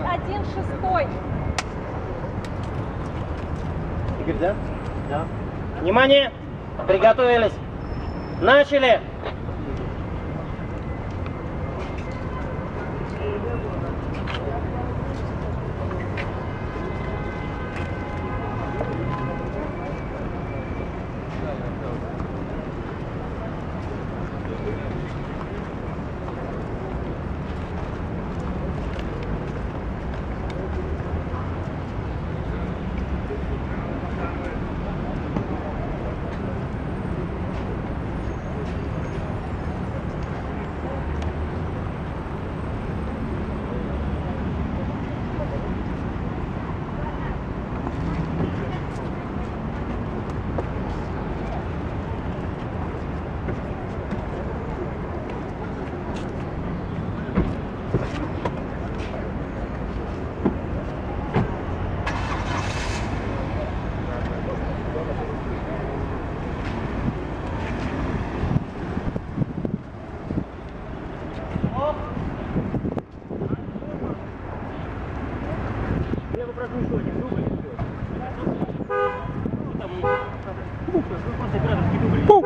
21 шестой. Игорь, да? Да. Внимание! Приготовились! Начали! Пу!